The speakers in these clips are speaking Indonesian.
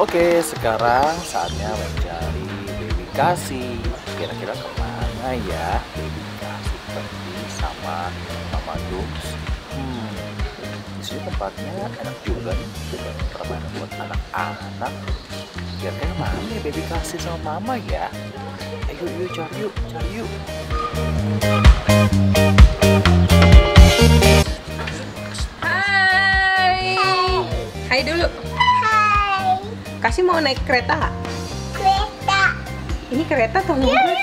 Oke, sekarang saatnya mencari baby kasih. Kira-kira ke mana ya baby kasih pergi sama Mama Dums? Hmm, sini tempatnya enak juga nih, dengan permainan buat anak-anak. Kira-kira mana nih baby kasih sama Mama ya? Ayo, yuk cari yuk, cari yuk. Hai. Hai dulu. Hai, Kasih mau naik kereta. kereta. Ini kereta atau mobil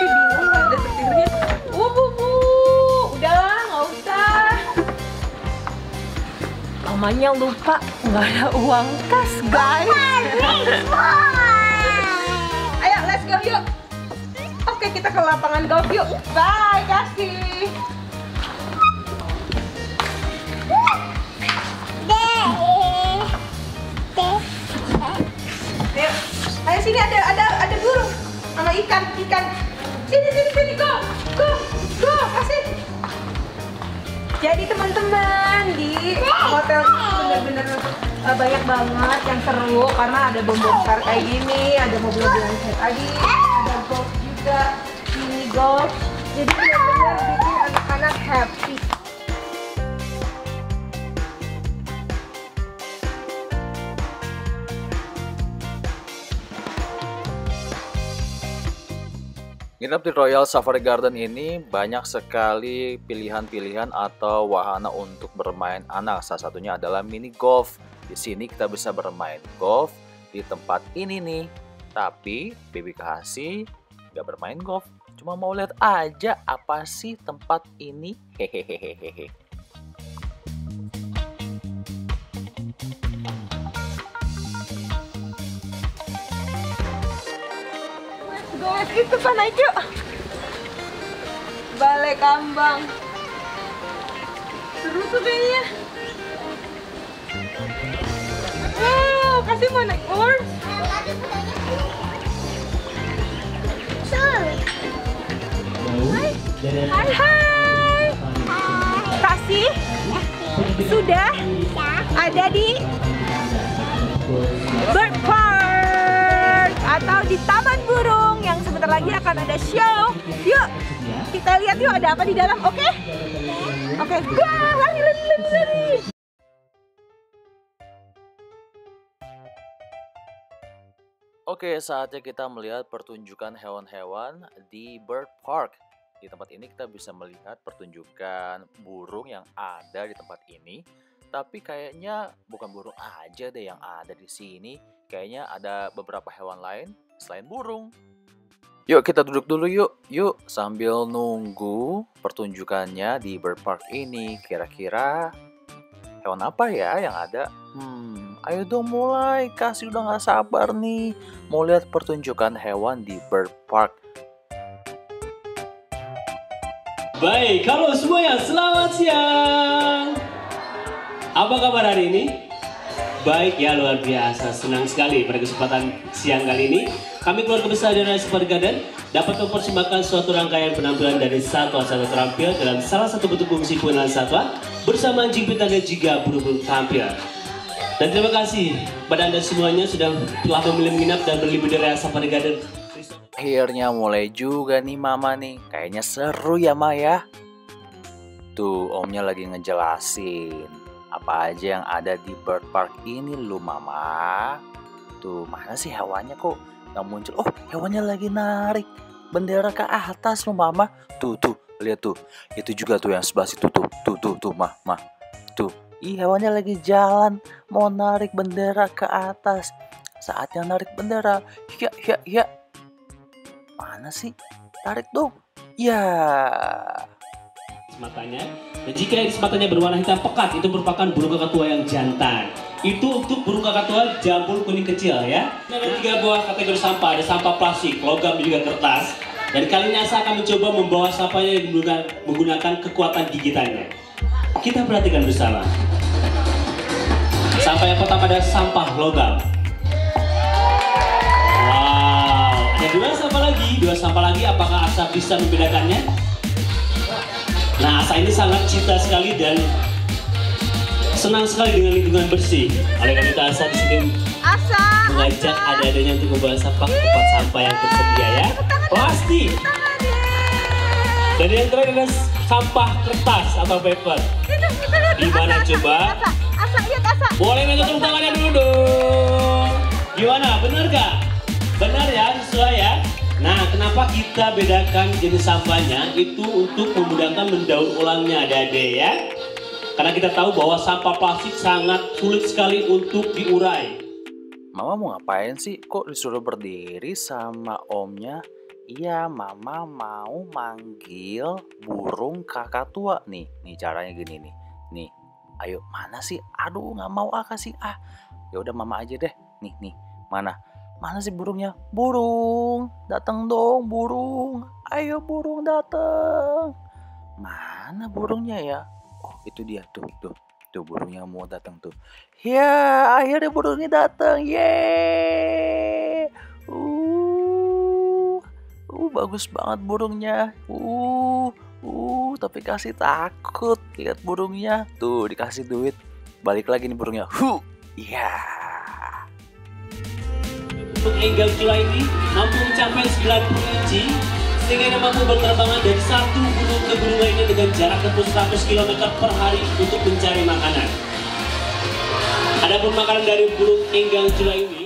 Mamanya lupa nggak ada uang kas, guys. Ayo, let's go yuk. Oke, kita ke lapangan golf yuk. Bye, kasih. Ayo sini ada ada ada burung sama ikan ikan. Sini sini sini go go go kasih. Jadi teman-teman di hotel bener-bener uh, banyak banget yang seru karena ada bom bongkar kayak gini, ada mobil-mobilan kayak tadi, ada golf juga, mini golf. Jadi benar-benar bikin Nginep di Royal Safari Garden ini banyak sekali pilihan-pilihan atau wahana untuk bermain anak. Salah satunya adalah mini golf. Di sini kita bisa bermain golf di tempat ini nih. Tapi Baby Kasih nggak bermain golf. Cuma mau lihat aja apa sih tempat ini. Hehehehehe. Itu Pak naik yuk. Balai Kambang. Seru tuh kayaknya. Wow, kasih mau naik horse. Hai hai. Kasih sudah ada di Bird Park atau di Taman yang sebentar lagi akan ada show. Yuk, kita lihat yuk ada apa di dalam, oke? Oke, go, lari, lari, lari, lari. Oke, saatnya kita melihat pertunjukan hewan-hewan di Bird Park. Di tempat ini kita bisa melihat pertunjukan burung yang ada di tempat ini. Tapi kayaknya bukan burung aja deh yang ada di sini. Kayaknya ada beberapa hewan lain selain burung. Yuk kita duduk dulu yuk. Yuk sambil nunggu pertunjukannya di Bird Park ini. Kira-kira hewan apa ya yang ada? Hmm, ayo dong mulai. Kasih udah nggak sabar nih. Mau lihat pertunjukan hewan di Bird Park. Baik, halo semuanya, selamat siang. Apa kabar hari ini? Baik ya, luar biasa. Senang sekali pada kesempatan siang kali ini. Kami keluarga besar dari Super Garden dapat mempersembahkan suatu rangkaian penampilan dari satwa-satwa terampil dalam salah satu bentuk fungsi pengenalan satwa bersama anjing piton dan juga burung-burung tampil. Dan terima kasih pada Anda semuanya sudah telah memilih menginap dan berlibur dari Safari Garden Akhirnya mulai juga nih mama nih. Kayaknya seru ya Ma ya. Tuh omnya lagi ngejelasin. Apa aja yang ada di Bird Park ini lu mama. Tuh mana sih hewannya kok nggak muncul. Oh hewannya lagi narik bendera ke atas lu mama. Tuh tuh lihat tuh. Itu juga tuh yang sebelah situ tuh. Tuh tuh tuh mah mah. Tuh. Ih hewannya lagi jalan mau narik bendera ke atas. Saatnya narik bendera. Ya ya ya Mana sih? Tarik dong. Ya. matanya dan jika iris matanya berwarna hitam pekat itu merupakan burung kakatua yang jantan itu untuk burung kakatua jambul kuning kecil ya ada tiga buah kategori sampah ada sampah plastik logam dan juga kertas dan kali ini Asa akan mencoba membawa sampahnya menggunakan, menggunakan kekuatan gigitannya kita perhatikan bersama Sampah yang pertama ada sampah logam. Wow, ada dua sampah lagi, dua sampah lagi. Apakah Asa bisa membedakannya? Nah, Asa ini sangat cinta sekali dan senang sekali dengan lingkungan bersih. Oleh karena itu Asa di sini Asa, mengajak Asa. adik-adiknya untuk membawa sampah ke tempat sampah yang tersedia ya. Pasti. Dan yang terakhir adalah sampah kertas atau paper. Gimana coba? Asa, Asa, lihat Asa. Boleh minta tepuk tangannya dulu dong. Gimana? Benar gak? Benar ya, sesuai ya. Nah, kenapa kita bedakan jenis sampahnya? Itu untuk memudahkan mendaur ulangnya, adik-adik ya. Karena kita tahu bahwa sampah plastik sangat sulit sekali untuk diurai. Mama mau ngapain sih? Kok disuruh berdiri sama omnya? Iya, Mama mau manggil burung kakak tua nih. Nih caranya gini nih. Nih, ayo mana sih? Aduh, nggak mau ah kasih ah. Ya udah Mama aja deh. Nih, nih. Mana? Mana sih burungnya? Burung, datang dong burung. Ayo burung datang. Mana burungnya ya? Oh, itu dia tuh, tuh. Tuh burungnya mau datang tuh. Ya, akhirnya burungnya datang. Yeay. Uh. Uh, bagus banget burungnya. Uh. Uh, tapi kasih takut lihat burungnya. Tuh, dikasih duit. Balik lagi nih burungnya. Huh. Ya. Untuk engel cula ini mampu mencapai 90 inci sehingga dia mampu berterbangan dari satu gunung ke gunung lainnya dengan jarak tempuh 100 km per hari untuk mencari makanan. Adapun makanan dari burung enggal cula ini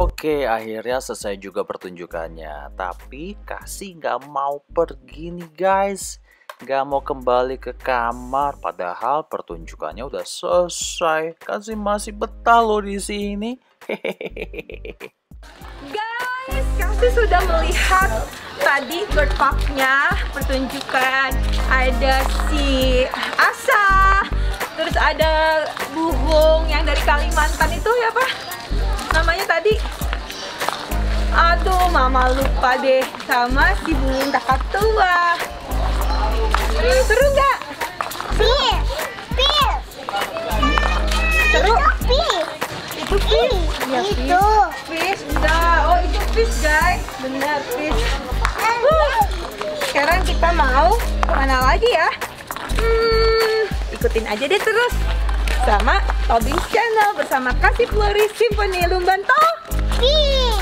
Oke, akhirnya selesai juga pertunjukannya. Tapi kasih nggak mau pergi nih guys. Nggak mau kembali ke kamar. Padahal pertunjukannya udah selesai. Kasih masih betah loh di sini. Hehehe. Guys, kasih sudah melihat tadi bird park-nya pertunjukan ada si Asa terus ada burung yang dari Kalimantan itu ya pak? Namanya tadi? Aduh mama lupa deh sama si burung kakak tua. Hmm, seru nggak? Seru? Itu fish ya fish Itu. fish enggak oh itu fish guys benar fish. Sekarang kita mau ke mana lagi ya? Hmm, ikutin aja deh terus sama Tobing Channel bersama Kasih Flori Symphony Lumbanto. Pil.